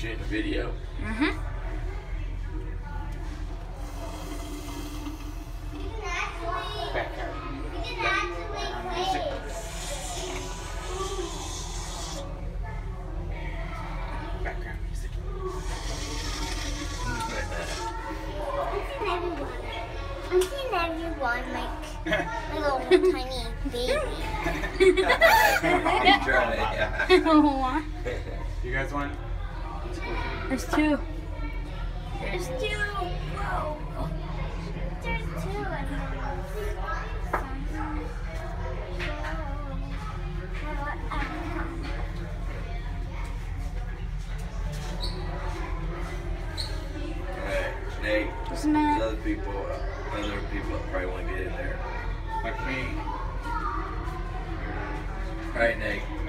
shooting a video. Mm-hmm. Background, background music. Background music. I'm seeing everyone like little tiny baby. He's trying to, You guys want? There's two. There's two. Whoa. There's two. Nate, there's other people, uh, other people probably want to get in there. Like me. All right, Nate.